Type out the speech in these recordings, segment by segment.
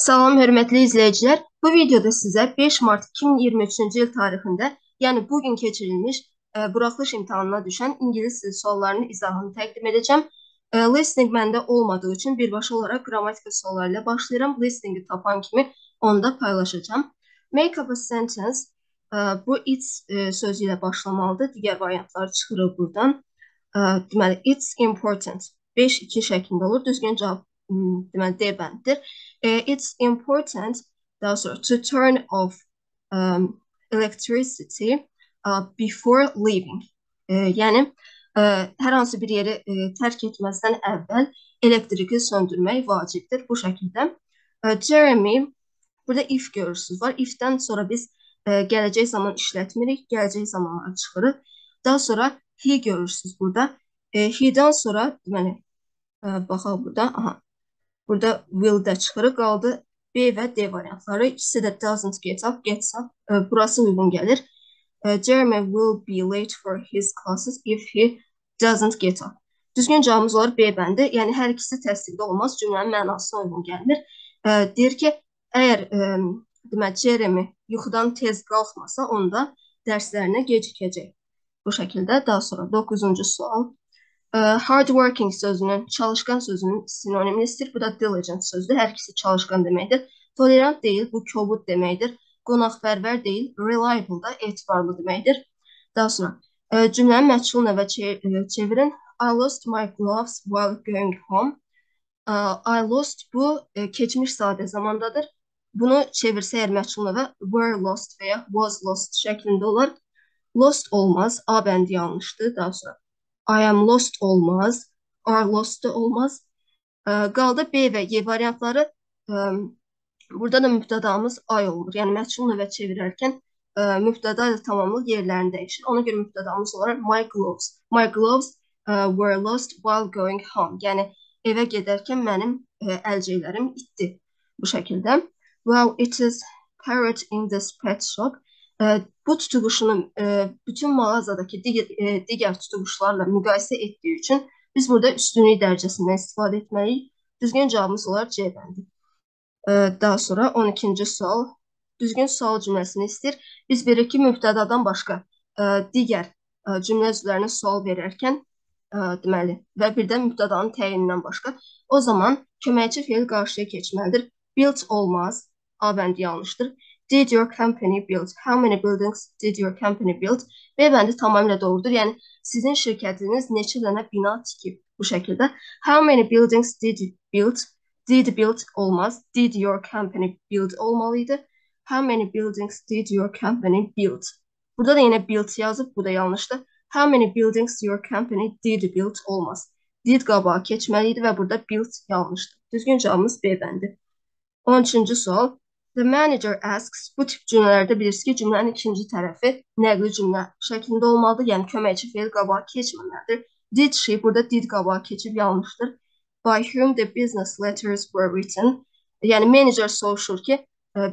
Salam, hörmətli izləyicilər. Bu videoda sizə 5 Mart 2023-cü il tarixində, yəni bu gün keçirilmiş ə, buraxılış imtahanına düşən ingilis dili suallarının izahını təqdim edəcəm. Ə, listening məndə olmadığı üçün birbaşa olaraq qrammatika sualları ilə başlayıram. Listeningi tapan kimi onu da paylaşacağam. Make up a sentence. Ə, bu it's ə, sözü ilə başlamalıdır. Digər variantlar çıxırıq buradan. Ə, deməli, it's important. 5-2 şəklində olur. Düzgün cavab deməli D bəndidir. It's important daha sonra to turn off um, electricity uh, before leaving. E, yəni ə, hər hansı bir yeri ə, tərk etməzdən əvvəl elektriki söndürmək vacibdir bu şəkildə. Ə, Jeremy burada if görürsüz var. If-dən sonra biz ə, gələcək zaman işlətmirik, gələcək zamanları çıxırıq. Daha sonra he görürsüz burada. E, he-dən sonra deməli ə, baxaq burada. Aha. Burada will də çıxırıq. Qaldı B və D variantları. İkisi də doesn't get up, gets up. E, burası uyğun gəlir. E, Jeremy will be late for his classes if he doesn't get up. Düzgün cavabımız olar B bəndi. Yəni hər ikisi təsdiqdə olmaz. Cümlənin mənasına uyğun gəlmir. E, deyir ki, əgər e, demək Jeremy yuxudan tez qalxmasa, onda dərslərinə gecikəcək. Bu şəkildə daha sonra 9-cu sual. Hardworking sözünün, çalışqan sözünün sinonimlisidir. Bu da diligent sözdür. Hər ikisi çalışqan deməkdir. Tolerant deyil, bu kobud deməkdir. Qonaqpərvər deyil, reliable da etibarlı deməkdir. Daha sonra cümlənin məchul növə çevirin. I lost my gloves while going home. I lost bu keçmiş sadə zamandadır. Bunu çevirsək əgər məchul növə were lost və ya was lost şəklində olar. Lost olmaz. A bəndi yanlışdır. Daha sonra I am lost olmaz. Are lost da olmaz. E, qaldı B və Y variantları. E, burada da mübtədamız I olur. Yəni məchul növə çevirərkən e, mübtəda ilə tamamlıq yerlərini dəyişir. Ona görə mübtədamız olaraq my gloves. My gloves uh, were lost while going home. Yəni evə gedərkən mənim ə, əlcəklərim itdi. Bu şəkildə. Well, it is parrot in this pet shop bu tutuquşunu bütün mağazadakı digər, digər tutuquşlarla müqayisə etdiyi üçün biz burada üstünlük dərəcəsindən istifadə etməliyik. Düzgün cavabımız olar C bəndi. Daha sonra 12-ci sual. Düzgün sual cümləsini istəyir. Biz bilirik ki, mübtədadan başqa digər cümlə üzvlərinə sual verərkən deməli və bir də mübtədanın təyinindən başqa o zaman köməkçi feil qarşıya keçməlidir. Built olmaz. A bəndi yanlışdır did your company build? How many buildings did your company build? B bəndi tamamilə doğrudur. Yəni sizin şirkətiniz neçə dənə bina tikib bu şəkildə. How many buildings did you build? Did build olmaz. Did your company build olmalıydı. How many buildings did your company build? Burada da yenə build yazıb, bu da yanlışdır. How many buildings your company did build olmaz. Did qabağa keçməliydi və burada build yanlışdır. Düzgün cavabımız B bəndi. 13-cü sual. The manager asks bu tip cümlələrdə bilirsiniz ki, cümlənin ikinci tərəfi nəqli cümlə şəklində olmalıdır. Yəni köməkçi feil qabağa keçməməlidir. Did she burada did qabağa keçib yanlışdır. By whom the business letters were written. Yəni menecer soruşur ki,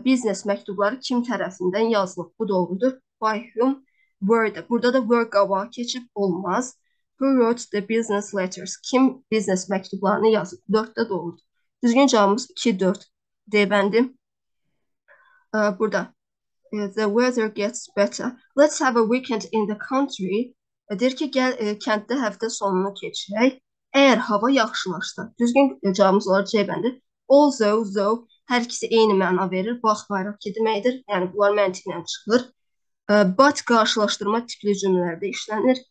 biznes məktubları kim tərəfindən yazılıb? Bu doğrudur. By whom were də. Burada da were qabağa keçib olmaz. Who wrote the business letters? Kim biznes məktublarını yazıb? 4-də doğrudur. Düzgün cavabımız 2 4. D bəndi burada the weather gets better. Let's have a weekend in the country. Deyir ki, gəl e, kənddə həftə sonunu keçirək. Əgər hava yaxşılaşsa, düzgün cavabımız olar C bəndi. Although, though hər ikisi eyni məna verir. Baxmayaraq ki deməkdir. Yəni bunlar məntiqlə çıxır. But qarşılaşdırma tipli cümlələrdə işlənir.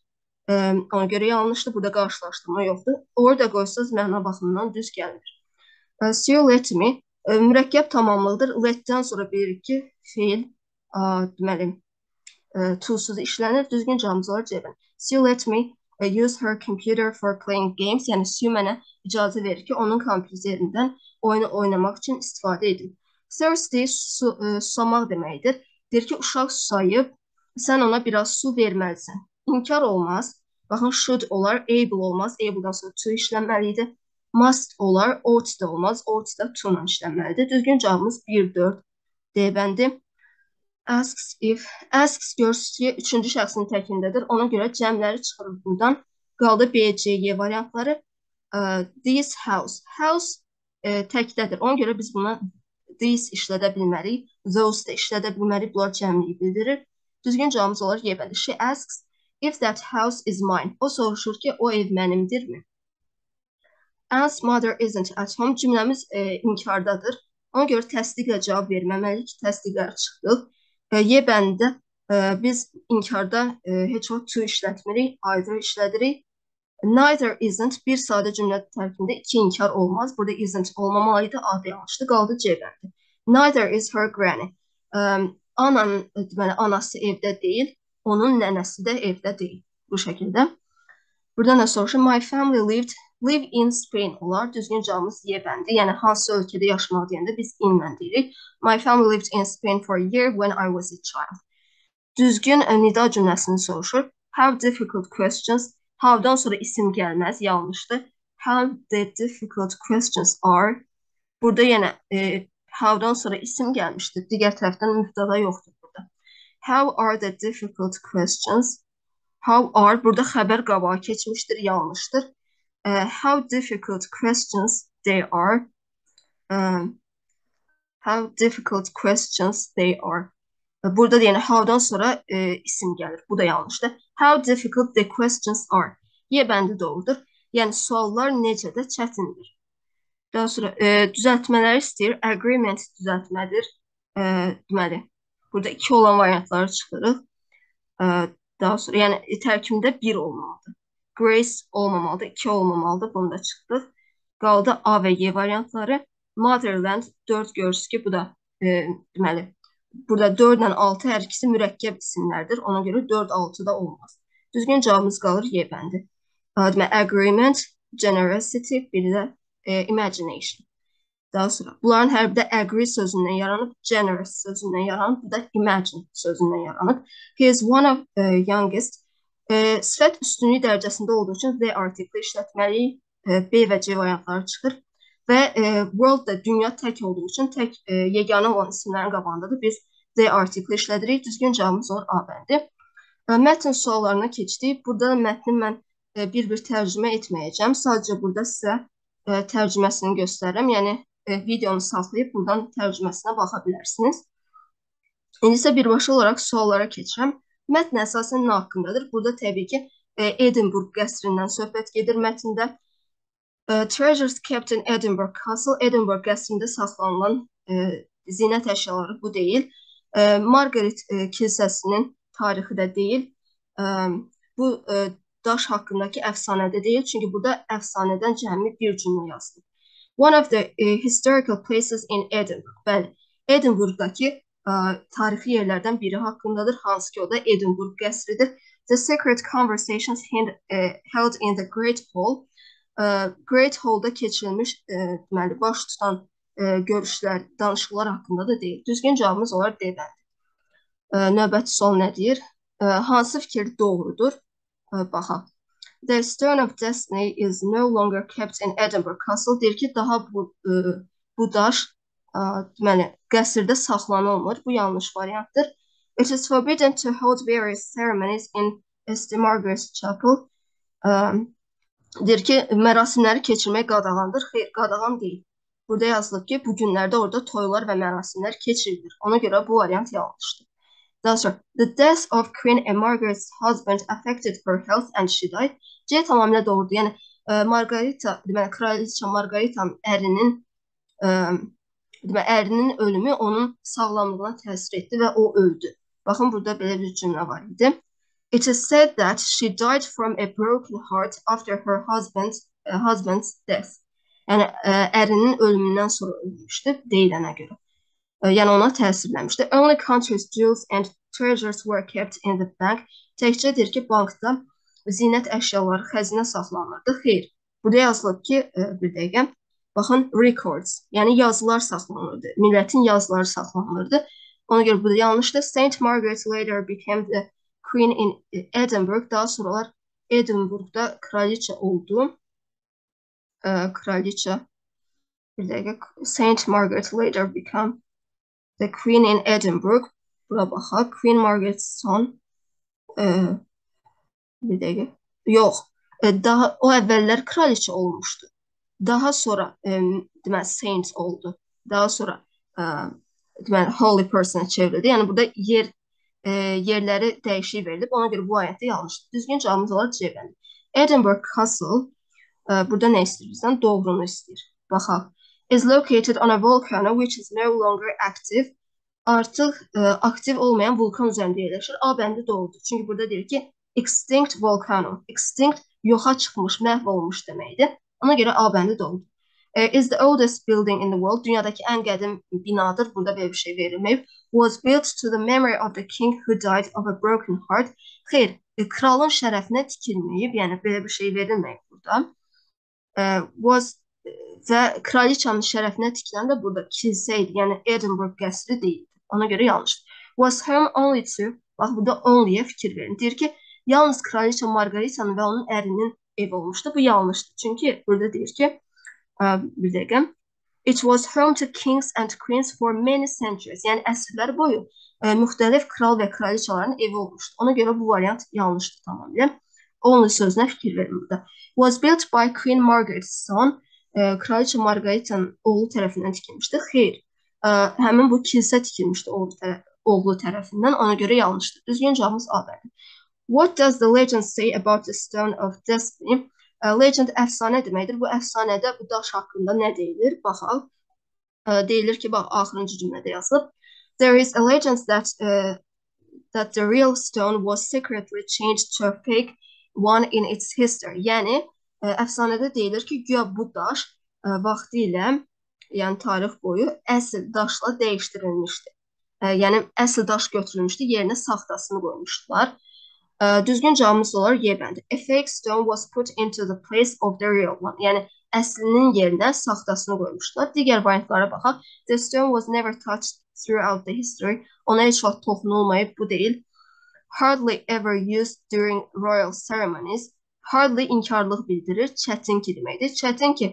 Ona görə yanlışdır. Burada qarşılaşdırma yoxdur. Orada qoysaz məna baxımından düz gəlir. See you let me mürəkkəb tamamlıqdır. Let-dən sonra bilirik ki, feil ə, deməli to-suz işlənir. Düzgün cavabımız olar C. Sue let me use her computer for playing games. Yəni Sue mənə icazə verir ki, onun kompüterindən oyunu oynamaq üçün istifadə edim. Thirsty su, ə, susamaq deməkdir. Deyir ki, uşaq susayıb, sən ona biraz su verməlisən. İnkar olmaz. Baxın, should olar, able olmaz. Able-dan sonra to işlənməli idi must olar, ought da olmaz. Ought da to ilə işlənməlidir. Düzgün cavabımız 1 4 D bəndi. Asks if asks ki, üçüncü şəxsin təkindədir. Ona görə cəmləri çıxırıq buradan. Qaldı B, C, Y variantları. Uh, this house. House e, təkdədir. Ona görə biz buna these işlədə bilmərik, those da işlədə bilmərik, bunlar cəmliyi bildirir. Düzgün cavabımız olar Y bəndi. She asks if that house is mine. O soruşur ki, o ev mənimdirmi? Anne's mother isn't at home cümləmiz e, inkardadır. Ona görə təsdiqlə cavab verməməliyik. Təsdiqlər çıxdıq. E, y bəndə e, biz inkarda e, heç vaxt to işlətmirik, either işlədirik. Neither isn't bir sadə cümlə tərkibində iki inkar olmaz. Burada isn't olmamalıydı, adı yanlışdı, qaldı C bəndi. Neither is her granny. Um, ananın deməli anası evdə deyil, onun nənəsi də evdə deyil. Bu şəkildə. Burada nə soruşur? My family lived live in Spain olar. Düzgün cavabımız Y bəndi. Yəni hansı ölkədə yaşamaq deyəndə biz in-lə deyirik. My family lived in Spain for a year when I was a child. Düzgün ə, nida cümləsini soruşur. How difficult questions. How'dan sonra isim gəlməz, yanlışdır. How the difficult questions are. Burada yenə e, how'dan sonra isim gəlmişdir. Digər tərəfdən mübtəda yoxdur burada. How are the difficult questions? How are burada xəbər qabağa keçmişdir, yanlışdır uh, how difficult questions they are. Um, how difficult questions they are. Burada yəni how'dan sonra e, isim gəlir. Bu da yanlışdır. How difficult the questions are. Y bəndi doğrudur. Yəni suallar necə də çətindir. Daha sonra e, düzəltmələri istəyir. Agreement düzəltmədir. E, deməli, burada iki olan variantları çıxırıq. E, daha sonra yəni tərkibində bir olmalıdır. Grace olmamalıdır, 2 olmamalıdır. Bunu da çıxdıq. Qaldı A və Y variantları. Motherland 4 görürsünüz ki, bu da e, deməli burada 4 ilə 6 hər ikisi mürəkkəb isimlərdir. Ona görə 4 6 da olmaz. Düzgün cavabımız qalır Y bəndi. Deməli agreement, generosity, bir də e, imagination. Daha sonra bunların hər biri də agree sözündən yaranıb, generous sözündən yaranıb, bu da imagine sözündən yaranıb. He is one of uh, youngest E, sifət üstünlüyü dərəcəsində olduğu üçün the artikli işlətməliyik. E, B və C variantları çıxır. Və e, world da dünya tək olduğu üçün tək e, yeganə olan isimlərin qabağındadır. Biz the artikli işlədirik. Düzgün cavabımız olur A bəndi. E, mətn suallarına keçdik. Burada mətni mən e, bir-bir tərcümə etməyəcəm. Sadəcə burada sizə e, tərcüməsini göstərirəm. Yəni e, videonu saxlayıb buradan tərcüməsinə baxa bilərsiniz. İndi isə birbaşa olaraq suallara keçirəm. Mətn əsasən nə haqqındadır? Burada təbii ki, e, Edinburgh qəsrindən söhbət gedir mətndə. E, Treasures kept in Edinburgh Castle, Edinburgh qəsrində saxlanılan e, zinət əşyaları bu deyil. Margaret kilsəsinin tarixi də deyil. Bu daş haqqındakı əfsanədə deyil, çünki burada əfsanədən cəmi bir cümlə yazılıb. One of the historical places in Edinburgh. Bəli, Edinburghdakı tarixi yerlərdən biri haqqındadır, hansı ki o da Edinburgh qəsridir. The Secret Conversations held in the Great Hall. Great Hall-da keçirilmiş deməli baş tutan görüşlər, danışıqlar haqqında da deyil. Düzgün cavabımız olar D bəndi. Növbəti sual nə deyir? Hansı fikir doğrudur? Baxaq. The Stone of Destiny is no longer kept in Edinburgh Castle. Deyir ki, daha bu, bu daş deməli, qəsrdə saxlanılmır. Bu yanlış variantdır. It is forbidden to hold various ceremonies in St. Margaret's Chapel. Um, deyir ki, mərasimləri keçirmək qadağandır. Xeyr, qadağan deyil. Burada yazılıb ki, bu günlərdə orada toylar və mərasimlər keçirilir. Ona görə bu variant yanlışdır. Daha sonra, the death of Queen and Margaret's husband affected her health and she died. C tamamilə doğrudur. Yəni, Margarita, deməli, kraliçə Margaritanın ərinin ə, və ərinin ölümü onun sağlamlığına təsir etdi və o öldü. Baxın burada belə bir cümlə var idi. It is said that she died from a broken heart after her husband's, uh, husband's death. Yəni ə, ərinin ölümündən sonra ölmüşdü deyilənə görə. Ə, yəni ona təsirləmişdi. Only countries, jewels and treasures were kept in the bank. Təkcə deyir ki, bankda zinət əşyaları, xəzinə saxlanılırdı. Xeyr. Burada yazılıb ki, ə, bir dəqiqə. Baxın, records, yəni yazılar saxlanılırdı. Millətin yazıları saxlanılırdı. Ona görə bu da yanlışdır. Saint Margaret later became the queen in Edinburgh. Daha sonralar Edinburghda kraliçə oldu. Ə, kraliçə bir dəqiqə Saint Margaret later became the queen in Edinburgh. Bura baxaq. Queen Margaret's son ə, bir dəqiqə. Yox, ə, daha o əvvəllər kraliçə olmuşdu. Daha sonra e, deməli Saints oldu. Daha sonra ə, deməli holy person çevrildi. Yəni burada yer e, yerləri dəyişik verilib. Ona görə bu ayətdə yanlışdır. Düzgün cavabımız olar C bəndi. Edinburgh Castle e, burada nə istəyir bizdən? Doğrunu istəyir. Baxaq. Is located on a volcano which is no longer active. Artıq e, aktiv olmayan vulkan üzərində yerləşir. A bəndi doğrudur. Çünki burada deyir ki, extinct volcano. Extinct yoxa çıxmış, məhv olmuş deməkdir. Ona görə A bəndi doğrudur. Uh, is the oldest building in the world. Dünyadakı ən qədim binadır. Burada belə bir şey verilməyib. Was built to the memory of the king who died of a broken heart. Xeyr, e, kralın şərəfinə tikilməyib. Yəni belə bir şey verilməyib burada. Uh, was e, və kraliçanın şərəfinə tikilən də burada kilsə idi. Yəni Edinburgh qəsri deyildi. Ona görə yanlışdır. Was home only to Bax burada only-yə fikir verin. Deyir ki, yalnız kraliça Margaritanın və onun ərinin ev olmuşdu. Bu yanlışdır. Çünki burada deyir ki, bir dəqiqə. It was home to kings and queens for many centuries. Yəni əsrlər boyu ə, müxtəlif kral və kraliçaların evi olmuşdu. Ona görə bu variant yanlışdır tamamilə. Only sözünə fikir verin burada. Was built by Queen Margaret's son. Ə, kraliça Margaritanın oğlu tərəfindən tikilmişdi. Xeyr. Ə, həmin bu kilsə tikilmişdi oğlu, tərəf oğlu tərəfindən. Ona görə yanlışdır. Düzgün cavabımız A bədir. What does the legend say about the stone of destiny? Legend əfsanə deməkdir. Bu əfsanədə bu daş haqqında nə deyilir? Baxaq. Deyilir ki, bax axırıncı cümlədə yazılıb. There is a legend that uh, that the real stone was secretly changed to a fake one in its history. Yəni əfsanədə deyilir ki, güya bu daş ə, vaxtı ilə, yəni tarix boyu əsl daşla dəyişdirilmişdi. Ə, yəni əsl daş götürülmüşdü, yerinə saxtasını qoymuşdular. Düzgün cavabımız olar Y bəndi. A fake stone was put into the place of the real one. Yəni əslinin yerinə saxtasını qoymuşlar. Digər variantlara baxaq. The stone was never touched throughout the history. Ona heç vaxt toxunulmayıb, bu deyil. Hardly ever used during royal ceremonies. Hardly inkarlıq bildirir, çətin ki deməkdir. Çətin ki,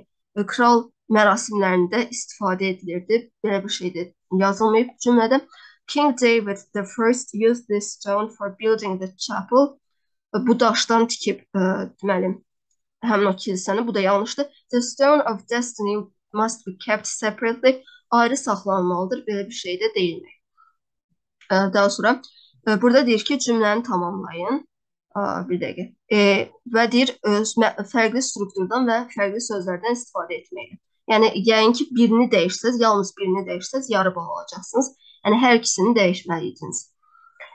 kral mərasimlərində istifadə edilirdi. Belə bir şey də yazılmayıb cümlədə. King David the first used this stone for building the chapel. Bu daşdan tikib ə, e, deməli həmin o kilsəni. Bu da yanlışdır. The stone of destiny must be kept separately. Ayrı saxlanmalıdır. Belə bir şey də deyilmək. E, daha sonra ə, e, burada deyir ki, cümləni tamamlayın. Ə, bir dəqiqə. E, və deyir öz fərqli strukturdan və fərqli sözlərdən istifadə etməyə. Yəni yəqin ki, birini dəyişsəz, yalnız birini dəyişsəz yarı bal alacaqsınız. Yəni hər ikisini dəyişməliydiniz.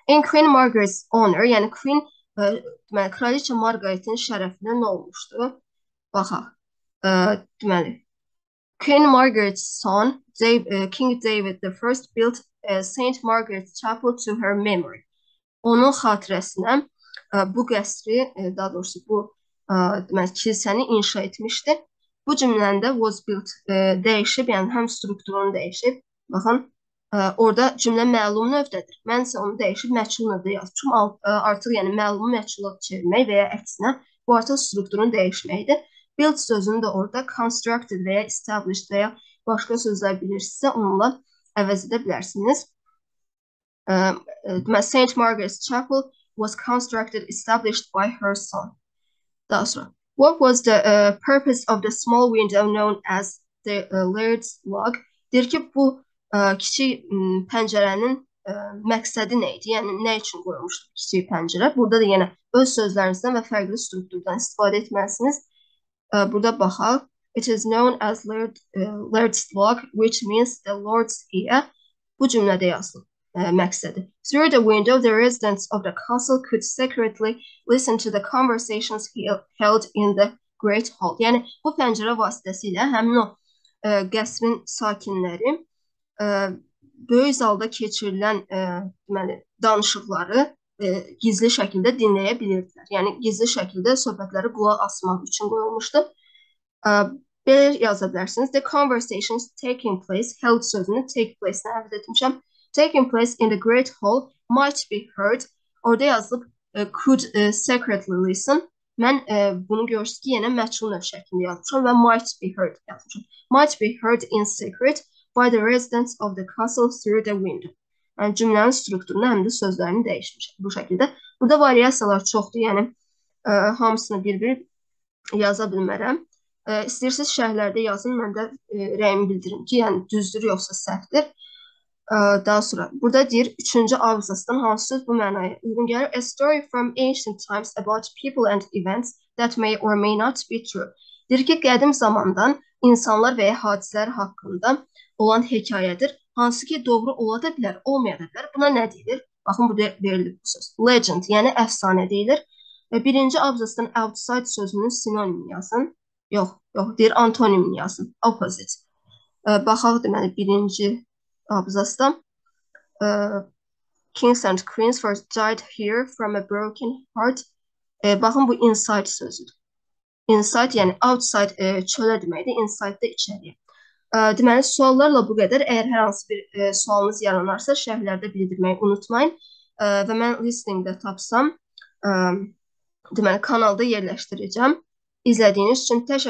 In Queen Margaret's honor, yəni Queen ə, e, deməli kraliçə Margaretin şərəfinə nə olmuşdu? Baxaq. Ə, e, deməli Queen Margaret's son, Dave, uh, King David the First built uh, Saint Margaret's Chapel to her memory. Onun xatirəsinə ə, bu qəsri, ə, daha doğrusu bu ə, deməli kilsəni inşa etmişdi. Bu cümləndə was built ə, dəyişib, yəni həm strukturunu dəyişib. Baxın, orada cümlə məlum növdədir. Mən isə onu dəyişib məchul növdə yazmışam. Artıq yəni məlumu məchula çevirmək və ya əksinə bu artıq strukturun dəyişməyidir. Build sözünü də orada constructed və ya established və ya başqa sözlər bilirsinizsə onunla əvəz edə bilərsiniz. Deməli, St. Margaret's Chapel was constructed, established by her son. Daha sonra. What was the uh, purpose of the small window known as the uh, Laird's log? Deyir ki, bu ə, kiçik pəncərənin ə, məqsədi nə idi? Yəni nə üçün qoyulmuşdu kiçik pəncərə? Burada da yenə öz sözlərinizdən və fərqli strukturdan istifadə etməlisiniz. Ə, burada baxaq. It is known as Laird, uh, Laird's log, which means the Lord's ear. Bu cümlədə yazılıb ə, məqsədi. Through the window, the residents of the castle could secretly listen to the conversations held in the Great Hall. Yəni bu pəncərə vasitəsilə həmin o ə, qəsrin sakinləri ə, böyük zalda keçirilən ə, deməli danışıqları ə, gizli şəkildə dinləyə bilirdilər. Yəni gizli şəkildə söhbətləri qulaq asmaq üçün qoyulmuşdu. Ə, belə yaza bilərsiniz. The conversations taking place held sözünü take place-nə əvəz etmişəm. Taking place in the great hall might be heard. Orada yazılıb ə, could ə, secretly listen. Mən ə, bunu görürsünüz ki, yenə məchul növ şəklində yazmışam və might be heard yazmışam. Might be heard in secret by the residents of the castle through the window. Yəni cümlənin strukturunu həm də sözlərini dəyişmiş bu şəkildə. Burada variasiyalar çoxdur, yəni ə, hamısını bir-bir yaza bilmərəm. Ə, E, istəyirsiniz şərhlərdə yazın, mən də e, rəyimi bildirim ki, yəni düzdür yoxsa səhvdir. Daha sonra burada deyir 3-cü abzasdan hansı söz bu mənaya uyğun gəlir? A story from ancient times about people and events that may or may not be true. Deyir ki, qədim zamandan insanlar və ya hadisələr haqqında olan hekayədir, hansı ki doğru ola da bilər, olmaya da bilər. Buna nə deyilir? Baxın burada verilir bu söz. Legend, yəni əfsanə deyilir. Və birinci abzasdan outside sözünün sinonimi yazın. Yox, yox, deyir antonimini yazın. Opposite. Baxaq deməli birinci abzasda uh, kings and queens first died here from a broken heart. E, baxın bu inside sözüdür. Inside yəni outside e, çölə deməkdir, inside də içəriyə. Deməli suallarla bu qədər. Əgər hər hansı bir e, sualınız yaranarsa şərhlərdə bildirməyi unutmayın. E, və mən listingdə tapsam, e, deməli kanalda yerləşdirəcəm. İzlədiyiniz üçün təşəkkür